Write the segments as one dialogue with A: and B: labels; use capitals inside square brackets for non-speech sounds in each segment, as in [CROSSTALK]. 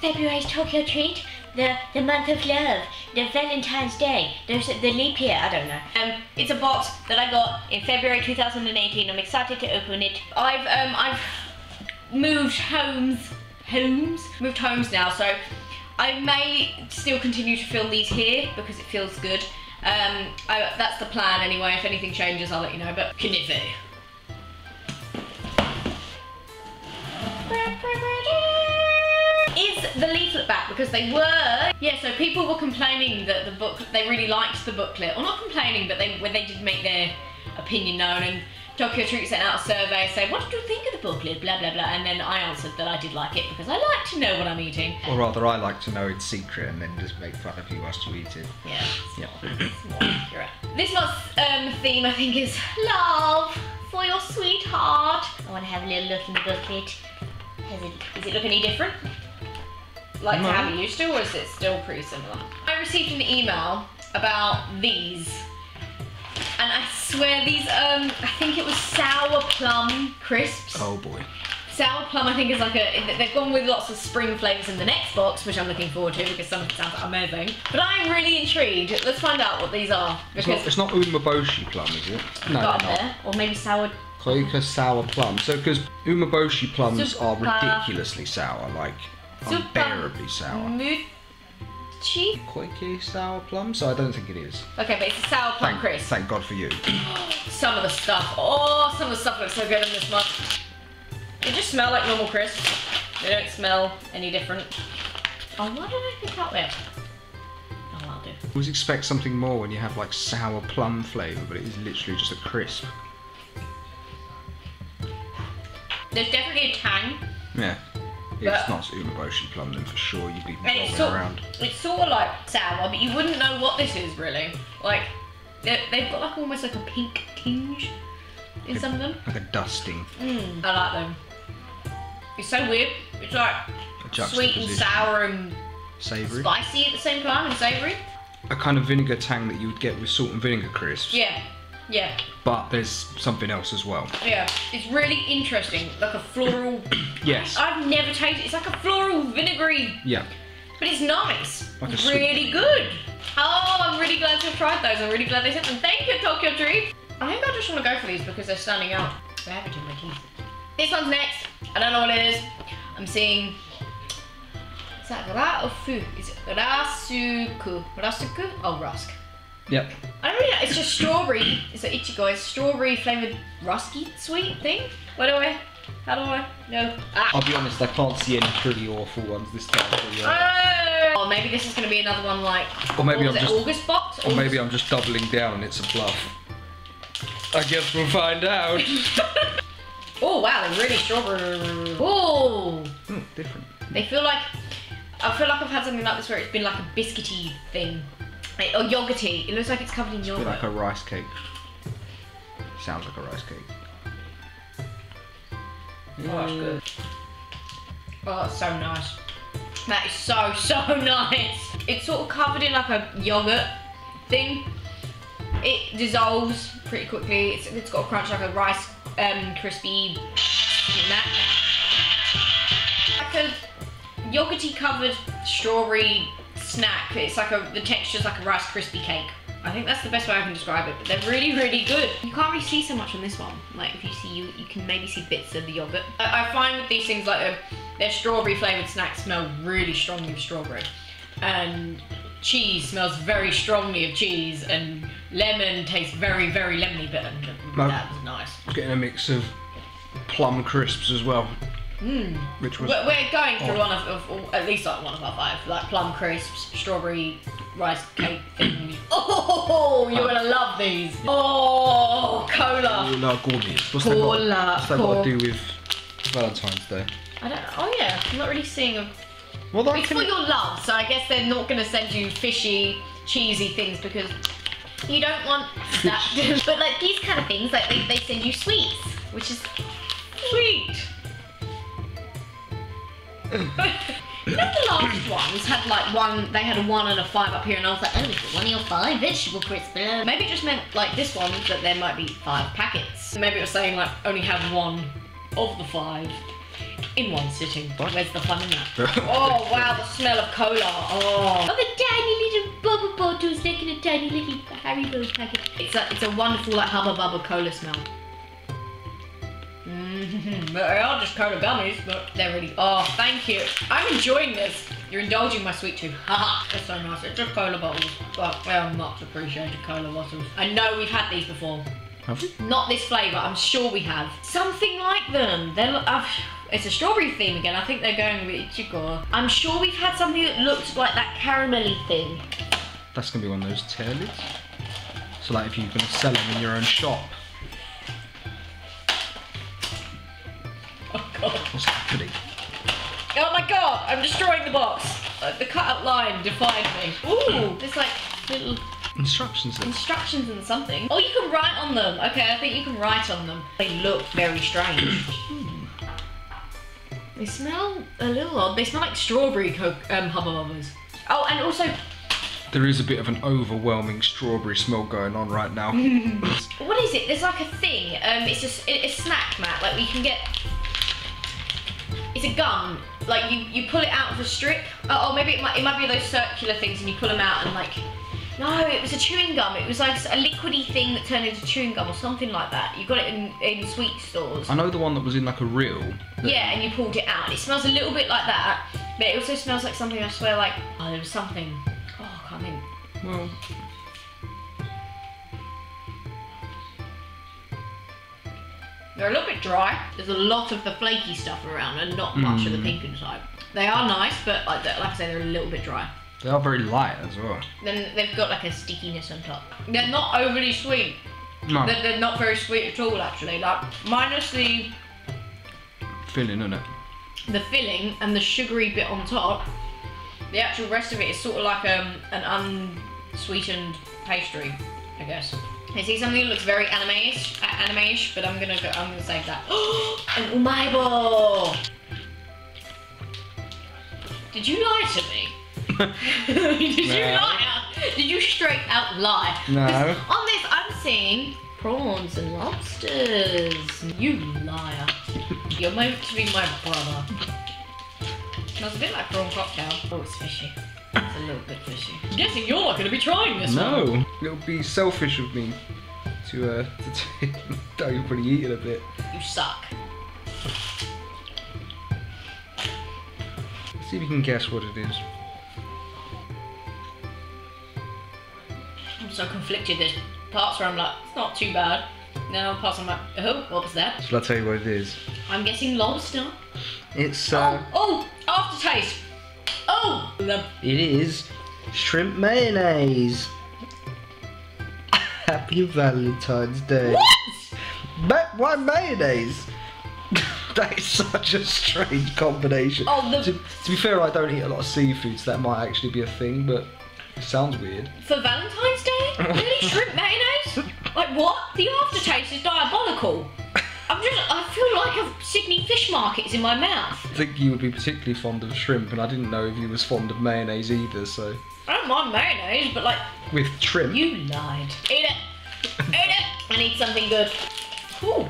A: February's Tokyo treat. The the month of love, the Valentine's Day, there's the leap year. I don't know. Um, it's a box that I got in February 2018. I'm excited to open it. I've um I've moved homes, homes, moved homes now. So I may still continue to film these here because it feels good. Um, I, that's the plan anyway. If anything changes, I'll let you know. But can Knife. The leaflet back because they were yeah so people were complaining that the book they really liked the booklet or not complaining but they when they did make their opinion known and Tokyo Treat sent out a survey saying what did you think of the booklet blah blah blah and then I answered that I did like it because I like to know what I'm eating
B: Or rather, I like to know in secret and then just make fun of you whilst you eat it.
A: yeah
B: Yeah.
A: it's more accurate. This month's um, theme I think is love for your sweetheart I want to have a little look in the booklet it, does it look any different? Like
B: No.
A: to how it used to, or is it still pretty similar? I received an email about these, and I swear these, um, I think it was sour plum crisps.
B: Oh boy.
A: Sour plum, I think, is like a. They've gone with lots of spring flavours in the next box, which I'm looking forward to because some of it sounds amazing. But I'm really intrigued. Let's find out what these are
B: It's not,
A: because
B: it's not umeboshi plum, is it? No,
A: got there, or maybe sour.
B: Koika sour plum. So, because umeboshi plums are ridiculously sour, like unbearably sour.
A: Mochi.
B: Koike sour plum? So I don't think it is.
A: Okay, but it's a sour plum
B: Thank,
A: crisp.
B: thank God for you. [GASPS]
A: Some of the stuff. Oh, some of the stuff looks so good in this one. They just smell like normal crisps. They don't smell any different. Oh, why did I pick out it? Oh, I'll do.
B: Always expect something more when you have like sour plum flavour, but it is literally just a crisp.
A: There's definitely a tang.
B: Yeah. It's not umeboshi plum, then for sure you'd be
A: And it's sort,
B: around.
A: it's sort of like sour, but you wouldn't know what this is really. Like, they- they've got like almost like a pink tinge in some of them.
B: Like a dusting.
A: Mm, I like them. It's so weird. It's like sweet and sour and
B: Savoury.
A: spicy at the same time and savoury.
B: A kind of vinegar tang that you would get with salt and vinegar crisps.
A: Yeah, yeah,
B: But there's something else as well.
A: yeah. It's really interesting. Like a floral. [COUGHS]
B: Yes.
A: I've never tasted. It's like a floral vinegary,
B: Yeah.
A: but it's nice.
B: Like a
A: It's really good. Oh, I'm really glad to have tried those. I'm really glad they sent them. Thank you, Tokyo Treat. I think I just want to go for these because they're standing out. I have it in my teeth. This one's next. I don't know what it is. I'm seeing. Is that ra or fu? Is it rasuku? Rasuku? Oh, rusk.
B: Yep.
A: I don't really know. It's just strawberry. It's an ichigo. It's strawberry flavored rusky sweet thing. Where do I? How do I? No. Ah.
B: I'll be honest, I can't see any pretty awful ones this time. Yeah.
A: Oh, maybe this is going to be another one like.
B: Or maybe I'm
A: it,
B: just-
A: August box.
B: Or maybe I'm just doubling down and it's a bluff. I guess we'll find out. [LAUGHS]
A: Oh wow, they're really strawberry. Oh,
B: Hmm, different.
A: they feel like. I feel like I've had something like this where it's been like a biscuity thing, or yogurty. It looks like it's covered in
B: Bit
A: yogurt.
B: like a rice cake. Sounds like a rice cake.
A: Oh, that's good. Oh, that's so nice. That is so, so [LAUGHS] nice. It's sort of covered in like a yogurt thing. It dissolves pretty quickly. It's, it's got a crunch like a rice um, crispy snack. Like a yogurty covered strawberry snack. It's like a, the texture's like a rice crispy cake. I think that's the best way I can describe it, but they're really, really good. You can't really see so much on this one. Like, if you see, you, you can maybe see bits of the yogurt. I, I find with these things, like, their strawberry flavoured snacks smell really strongly of strawberry. And cheese smells very strongly of cheese, and lemon tastes very, very lemony, but um,
B: No.
A: that was nice.
B: Getting a mix of plum crisps as well.
A: Mmm.
B: Which was
A: We're, we're going through one of, of, at least like one of our five, like plum crisps, strawberry rice cake thing. [COUGHS] Oh, you're gonna love these. Oh, cola.
B: Cola gourmets. What's that got, what's that got to do with Valentine's Day?
A: I don't. Oh yeah, I'm not really seeing a.
B: Well, that
A: It's for your love, so I guess they're not gonna send you fishy, cheesy things because you don't want that. [LAUGHS] but like these kind of things, like they, they send you sweets, which is sweet. You know the last ones had like one, they had a one and a five up here, and I was like, oh, is it one of your five vegetable crisps? Uh, Maybe it just meant like this one that there might be five packets. Maybe it was saying like only have one of the five in one sitting. Where's the fun in that? [LAUGHS] oh wow, the smell of cola. Oh, oh the tiny little bubble bottles like in a tiny little Harry Haribo packet. It's a it's a wonderful like hubba bubba cola smell. Mm-hmm. But they are just cola gummies, but they're really. Oh, thank you. I'm enjoying this. You're indulging my sweet tooth. Haha, that's so nice. It's just cola bottles, but they are much appreciated cola bottles. I know we've had these before.
B: Have we?
A: Not this flavour, I'm sure we have. Something like them. They're, uh, it's a strawberry theme again. I think they're going with Ichigo. I'm sure we've had something that looked like that caramelly thing.
B: That's gonna be one of those tear lids. So like if you're gonna sell them in your own shop.
A: God.
B: What's happening?
A: Oh my god, I'm destroying the box. Uh, the cut out line defied me. Ooh, there's like little
B: Instructions. then.
A: instructions and something. Oh, you can write on them. Okay, I think you can write on them. They look very strange. they smell a little odd. They smell like strawberry coke um, hubba bubbas. Oh, and also,
B: There is a bit of an overwhelming strawberry smell going on right now. [LAUGHS]
A: what is it? There's like a thing. Um, it's just a, a snack mat. Like we can get. It's a gum. Like you, you pull it out of a strip. Oh, or maybe it might, it might be those circular things, and you pull them out and like. No, it was a chewing gum. It was like a liquidy thing that turned into chewing gum or something like that. You got it in, in sweet stores.
B: I know the one that was in like a reel.
A: Yeah, and you pulled it out. It smells a little bit like that, but it also smells like something. I swear, like oh, there was something. Oh, I can't think.
B: Well,
A: They're a little bit dry. There's a lot of the flaky stuff around, and not much of the pink inside. They are nice, but like, like I say, they're a little bit dry.
B: they are very light as well.
A: Then they've got like a stickiness on top. They're not overly sweet.
B: No,
A: They're, they're not very sweet at all, actually. Like minus the
B: filling, isn't it?
A: the filling and the sugary bit on top, the actual rest of it is sort of like um, an unsweetened pastry, I guess. I see something that looks very anime-ish, uh, anime-ish, but I'm gonna go. I'm gonna save that. [GASPS] An umaibo. Did you lie to me? [LAUGHS] Did you
B: No.
A: lie? Did you straight out lie?
B: No.
A: On this, I'm seeing prawns and lobsters. You liar. You're meant to be my brother. Smells a bit like prawn cocktail. Oh, it's fishy. It's a little bit fishy. I'm guessing you're not going to be trying this one.
B: No, it would be selfish of me to uh [LAUGHS] to don't really eat it a bit.
A: You suck.
B: See if you can guess what it is.
A: I'm so conflicted. There's parts where I'm like, it's not too bad. Then other parts I'm like, oh, what was that?
B: Shall I tell you what it is?
A: I'm guessing lobster.
B: It's uh,
A: oh, oh, aftertaste. Oh,
B: it is shrimp mayonnaise. Happy Valentine's Day.
A: what?
B: But why mayonnaise? [LAUGHS] that is such a strange combination.
A: Oh, the-
B: to, to be fair, I don't eat a lot of seafood, so that might actually be a thing, but it sounds weird.
A: For Valentine's Day? Really? [LAUGHS] Shrimp mayonnaise? Like what? The aftertaste is diabolical. I'm just, I feel like a Sydney fish market is in my mouth.
B: I think you would be particularly fond of shrimp, and I didn't know if you was fond of mayonnaise either. So
A: I don't mind mayonnaise, but like,
B: with shrimp,
A: you lied. Eat it. I need something good. Ooh.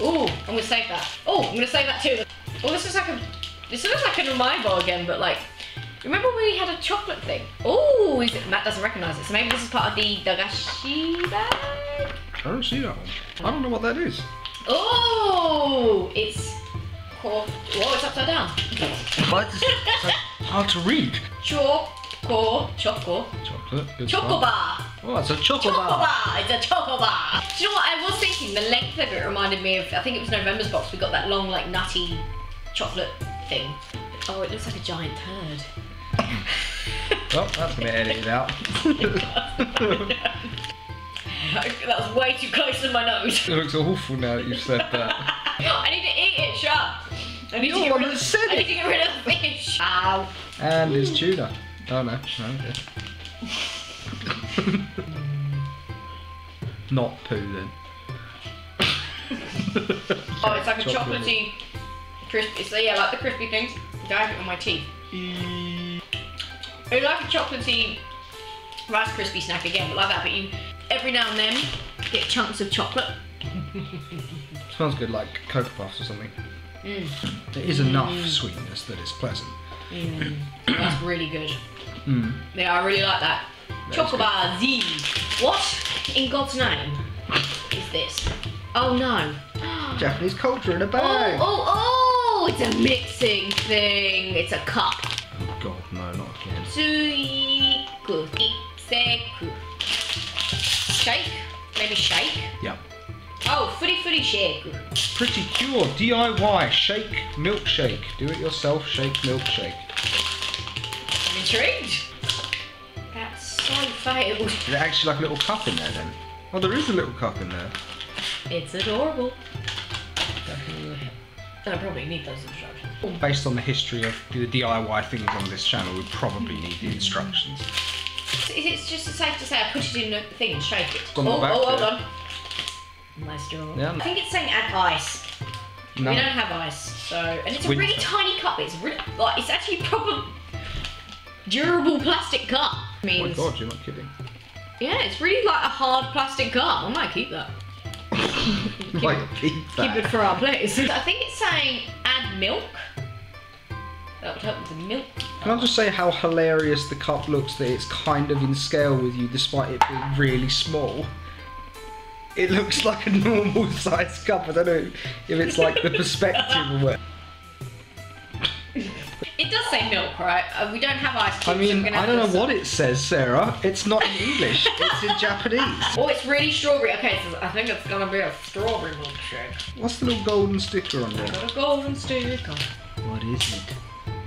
A: Ooh, I'm gonna save that. Oh, I'm gonna save that too. Oh, this is like a, this looks like an umaibo again, but like, remember when we had a chocolate thing? Oh, is it, Matt doesn't recognise it, so maybe this is part of the dagashi bag?
B: I don't see that one. I don't know what that is.
A: Oh, it's called. Whoa, it's upside down.
B: What? It's so hard to read.
A: Choco, choco,
B: Chocolate. Good
A: chocobar.
B: Oh, it's a chocolate bar.
A: Chocobar. It's a chocobar. Do you know what I was thinking? The length of it reminded me of. I think it was November's box. We got that long, like nutty chocolate thing. Oh, it looks like a giant turd.
B: Well, that's gonna edit it out. [LAUGHS]
A: that was way too close to my nose.
B: It looks awful now that you've said that. [LAUGHS]
A: I need to eat it. Shut up. I need
B: You're
A: to get rid of. I need to get rid of the fish. Ow.
B: And it's tuna. Oh no. no okay. Not poo then. [LAUGHS]
A: Oh, it's like a chocolatey, crispy. So yeah, like the crispy things. I have it on my teeth. It's like a chocolatey Rice crispy snack again, but like that. But you every now and then get chunks of chocolate.
B: Smells good like Cocoa Puffs or something. Mm. There is enough mm. sweetness that it's pleasant.
A: That's really good.
B: Mm.
A: Yeah, I really like that. Chocobar Z. What in God's name is this? Oh no. [GASPS]
B: Japanese culture in a bag.
A: oh, oh! oh! It's a mixing thing. It's a cup.
B: Oh, God, no, not again.
A: Suiku. Shake? Maybe shake?
B: Yep.
A: Oh, furi furi shake.
B: Pretty Cure DIY shake milkshake. Do it yourself shake milkshake.
A: I'm intrigued. That's so failed.
B: Is there actually like a little cup in there then? Oh, there is a little cup in there.
A: It's adorable. I probably need those instructions.
B: Based on the history of the DIY things on this channel, we probably need the instructions.
A: It's just safe to say I put it in the thing and shake it. Oh, oh, hold on. Nice job.
B: Yeah.
A: I think it's saying add ice.
B: No.
A: We don't have ice, so and it's a really tiny cup. It's really like it's actually proper durable plastic cup.
B: Oh my god, you're not kidding.
A: yeah, it's really like a hard plastic cup. I might keep that. [LAUGHS]
B: Keep, like, keep that.
A: Keep it for our place. [LAUGHS] I think it's saying add milk. That would help with the milk.
B: Can I just say how hilarious the cup looks that it's kind of in scale with you despite it being really small? It looks like a normal [LAUGHS] sized cup. I don't know if it's like the perspective or what.
A: It does say milk, right? Uh, we don't have ice cubes.
B: I mean,
A: we're
B: I don't know what it says, Sarah. It's not in English, [LAUGHS] it's in Japanese.
A: Oh, it's really strawberry. Okay, so I think it's gonna be a strawberry milkshake.
B: What's the little golden sticker on there?
A: Got a golden sticker.
B: What is it?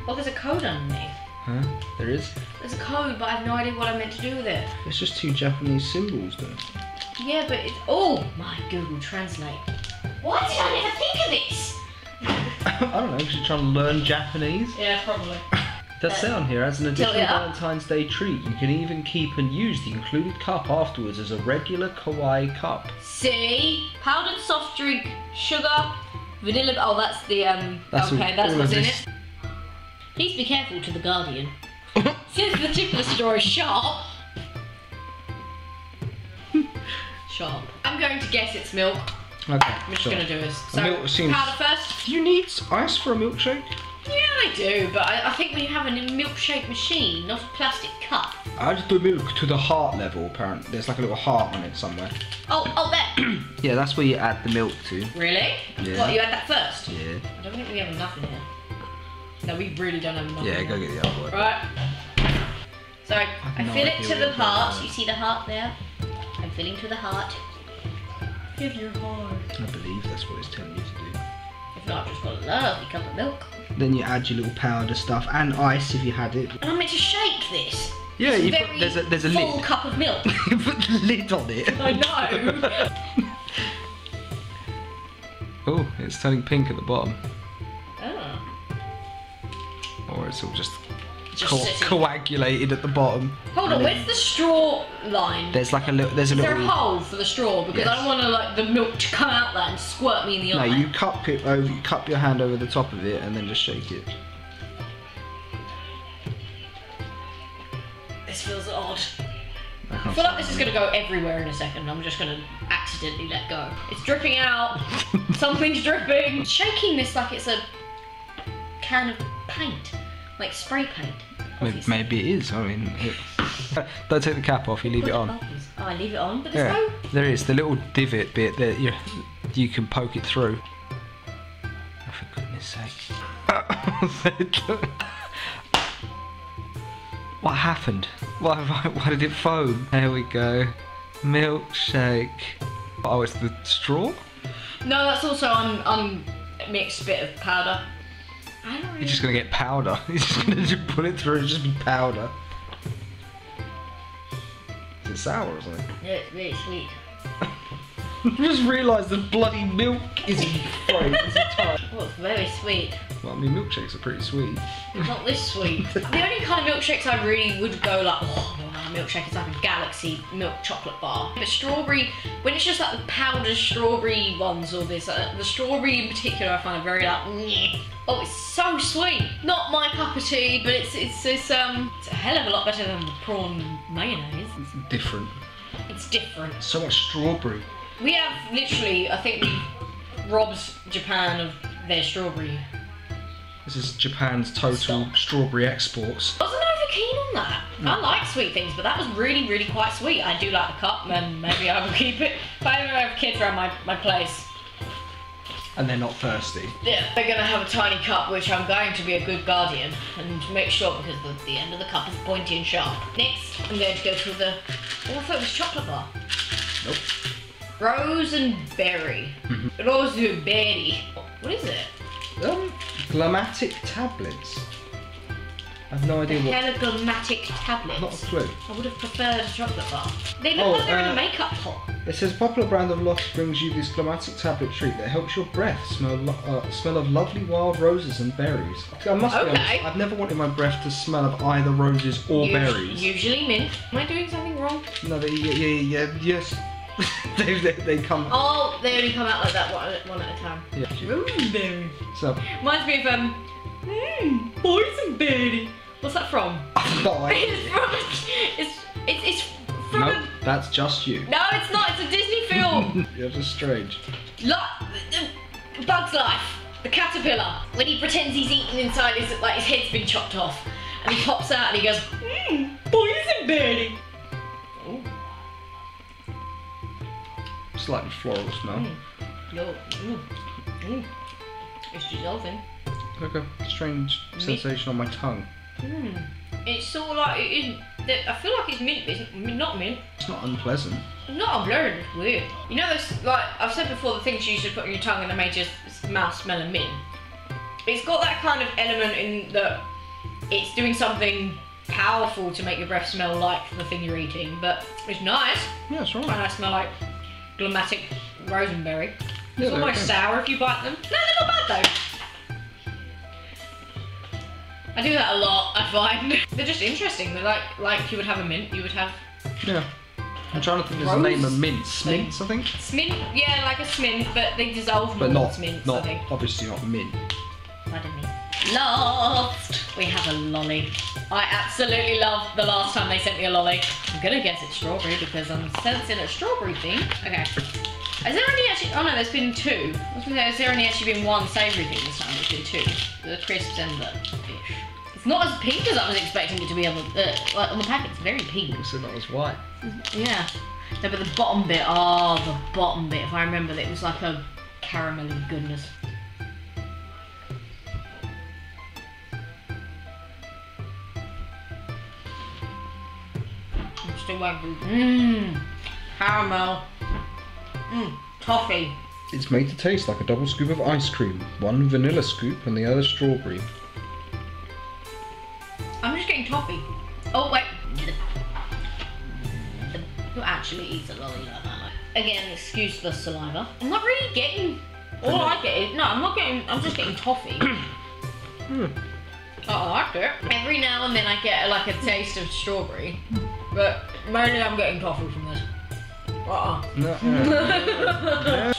A: Oh, there's a code underneath.
B: Huh? There is?
A: There's a code, but I have no idea what I'm meant to do with it.
B: It's just two Japanese symbols, though.
A: Yeah, but it's. Oh, my Google Translate. Why did I never think of this? [LAUGHS]
B: I don't know, because you're trying to learn Japanese.
A: Yeah, probably.
B: That's set on here as an additional. Valentine's Day treat. You can even keep and use the included cup afterwards as a regular kawaii cup.
A: See? Powdered soft drink, sugar, vanilla. Oh, that's the. um.
B: That's
A: okay,
B: all-
A: that's
B: all
A: what's in
B: this.
A: it. Please be careful to the Guardian. [LAUGHS] Since the tip of the straw is sharp. Sharp. I'm going to guess it's milk.
B: Okay.
A: I'm just
B: sure.
A: gonna do this. So,
B: milk seems-
A: powder first.
B: Do you need ice for a milkshake?
A: Yeah, I do, but I, I think we have a milkshake machine, not a plastic cup.
B: Add the milk to the heart level, apparently. There's like a little heart on it somewhere.
A: Oh, oh, there. [CLEARS THROAT]
B: Yeah, that's where you add the milk to.
A: really?
B: Yeah.
A: What, you add that first?
B: Yeah.
A: I don't think we have enough in here. No, we really don't have enough.
B: Yeah, go get the other one.
A: Right. So I,
B: no
A: fill it to the heart.
B: Uh,
A: you see the heart there? I'm filling to the heart. Give your heart.
B: I believe that's what it's telling you to do.
A: If not, I've just got a lovely cup of milk.
B: Then you add your little powder stuff and ice if you had it.
A: And I'm meant to shake this.
B: Yeah, you put, there's a there's a
A: full
B: lid.
A: cup of milk. [LAUGHS]
B: you put the lid on it.
A: I know. [LAUGHS]
B: Oh, it's turning pink at the bottom,
A: oh.
B: or it's all just,
A: Just
B: co-
A: sitting.
B: coagulated at the bottom.
A: Hold on, where's the straw line?
B: There's like a little. There's a
A: Is there a
B: little.
A: hole for the straw? Because I don't want to like the milk to come out there and squirt me in the
B: No,
A: eye.
B: No, you cup it over. You cup your hand over the top of it and then just shake it.
A: This feels odd.
B: I
A: I feel like this is gonna go everywhere in a second. I'm just gonna accidentally let go. It's dripping out. [LAUGHS] Something's dripping. Shaking this like it's a can of paint, like spray paint.
B: Maybe,
A: obviously.
B: maybe it is. I mean, it, don't take the cap off. You leave it on.
A: Oh, I leave it on, but there's
B: Yeah,
A: no.
B: there is the little divot bit that you you can poke it through. Oh, for goodness sake! [LAUGHS] what happened? Why, why why did it foam? There we go. Milkshake. Oh, it's the straw.
A: No, that's also un mixed bit of powder. I don't really.
B: You're just gonna get powder. [LAUGHS] You're just gonna just put it through and just be powder. Is it sour or something?
A: Yeah, it's really sweet. [LAUGHS]
B: I just realised the bloody milk isn't frozen entire.
A: Oh, it's very sweet.
B: Well, I mean, milkshakes are pretty sweet.
A: Not this sweet. [LAUGHS] the only kind of milkshakes I really would go like, oh, no, no, milkshake is like a galaxy milk chocolate bar. But strawberry, when it's just like the powdered strawberry ones or this, uh, the strawberry in particular, I find it very like, "Nyeh." oh, it's so sweet. Not my cup of tea, but it's it's it's um, it's a hell of a lot better than the prawn mayonnaise.
B: It's different.
A: It's different.
B: So much strawberry.
A: We have literally, I think we robbed Japan of their strawberry.
B: This is Japan's total
A: Stop.
B: strawberry exports.
A: Wasn't keen on that. I like sweet things, but that was really, really quite sweet. I do like the cup, and maybe I will [LAUGHS] keep it. If I ever have kids around my, my place,
B: And they're not thirsty.
A: yeah, they're gonna have a tiny cup, which I'm going to be a good guardian and make sure because the, the end of the cup is pointy and sharp. Next, I'm going to go for the. Oh, I thought it was chocolate bar.
B: Nope.
A: Rose and berry. Rose and berry. What is it?
B: Um, Glamatic tablets. I have no idea what.
A: Helicogmatic
B: Not a clue.
A: I would have preferred a chocolate bar. They look
B: Oh,
A: like they're in
B: uh,
A: a makeup pot.
B: It says popular brand of Loft brings you this Glamatic tablet treat that helps your breath smell uh, smell of lovely wild roses and berries. I must be honest, I've never wanted my breath to smell of either roses or
A: Us-
B: berries.
A: Usually mint. Am I doing something wrong?
B: No, they, yeah, yeah, yeah, yes. [LAUGHS] they, they, they come.
A: Oh, they only come out like that one, one at a time.
B: Yeah.
A: Roseberry.
B: So,
A: Reminds me of um, mmm, boysenberry. What's that from?
B: bye. [LAUGHS]
A: It's from. It's it's, it's from.
B: Nope,
A: A,
B: that's just you.
A: no, it's not. It's a Disney film. [LAUGHS]
B: You're just strange.
A: Bug's Life. The caterpillar. When he pretends he's eaten inside his like his head's been chopped off, and he pops out and he goes, mmm, boysenberry. Ooh.
B: Slightly floral smell.
A: Mm. Yo, mm, mm. It's dissolving.
B: Like a strange sensation on my tongue.
A: Mm. It's sort of like it is. I feel like it's mint, but it's not mint.
B: It's not unpleasant.
A: It's not unblurred. It's weird. You know, this like I've said before, the things you should put on your tongue and they make your mouth smell of mint. It's got that kind of element in that it's doing something powerful to make your breath smell like the thing you're eating, but it's nice.
B: Yeah, it's
A: And
B: alright.
A: I smell like glamatic rosenberry.
B: Yeah,
A: It's
B: they're
A: almost
B: okay.
A: sour if you bite them. No, they're not bad though. I do that a lot. I find [LAUGHS] they're just interesting. They're like like you would have a mint. You would have
B: Yeah. I'm trying to think there's a name of mints. Mints, I think.
A: smint. Yeah, like a smint, but they dissolve
B: But
A: more
B: not,
A: mints.
B: not
A: I think.
B: obviously not mint.
A: Pardon me. Lost. We have a lolly. I absolutely love the last time they sent me a lolly. I'm gonna guess it's strawberry because I'm sensing a strawberry thing. Okay. Has there only actually? Oh no, there's been two. I was gonna say, has there only actually been one savoury thing this time? There's been two. The crisps and the fish. It's not as pink as I was expecting it to be on the uh, like on the packet. It's very pink.
B: So that was white.
A: Yeah. No, but the bottom bit. Oh, the bottom bit. If I remember, it was like a caramelly goodness. I'm still waiting. Mmm. Caramel. Mmm. Toffee.
B: It's made to taste like a double scoop of ice cream. One vanilla scoop and the other strawberry.
A: I'm just getting toffee. Oh wait. Who actually eats a lolly like that? Again, excuse the saliva. I'm not really getting. All I get is no. I'm not getting. I'm just getting toffee.
B: Hmm. [COUGHS]
A: Oh, I like it. Every now and then I get like a taste of strawberry, but mainly I'm getting toffee from this.
B: No,
A: I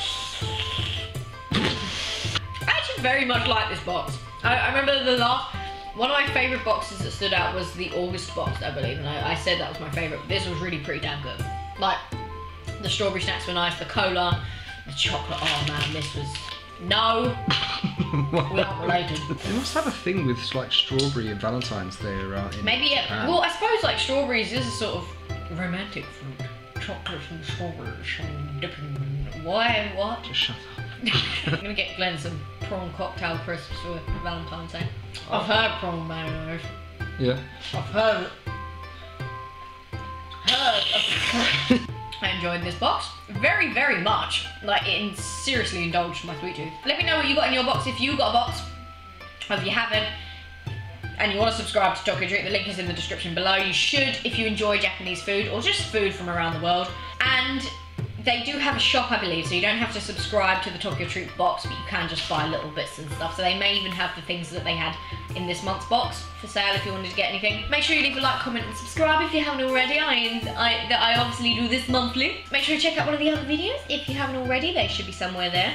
A: actually very much like this box. I, I remember the last one of my favourite boxes that stood out was the August box, I believe, and I, I said that was my favourite. This was really pretty damn good. Like the strawberry snacks were nice, the cola, the chocolate. Oh man, this was no. [LAUGHS] We aren't related.
B: They must have a thing with like strawberry and Valentine's Day, in
A: Maybe yeah.
B: Japan.
A: Well, I suppose like strawberries is a sort of romantic fruit. Chocolate and strawberries and dipping. Why? What?
B: Just shut up.
A: I'm [LAUGHS] gonna get Glenn some prawn cocktail crisps for Valentine's Day. Oh. I've heard prawn mayonnaise.
B: Yeah.
A: I've heard. Heard. [LAUGHS] I enjoyed this box very, very much. Like, it seriously indulged my sweet tooth. Let me know what you got in your box if you got a box. Or if you haven't, and you want to subscribe to Tokyo Treat, the link is in the description below. You should if you enjoy Japanese food or just food from around the world. And they do have a shop, I believe, so you don't have to subscribe to the Tokyo Treat box, but you can just buy little bits and stuff. So they may even have the things that they had in this month's box for sale if you wanted to get anything. Make sure you leave a like, comment, and subscribe if you haven't already. I, I, I obviously do this monthly. Make sure you check out one of the other videos if you haven't already. They should be somewhere there.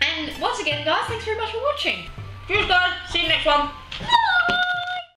A: And once again, guys, thanks very much for watching. Cheers, guys. See you next one.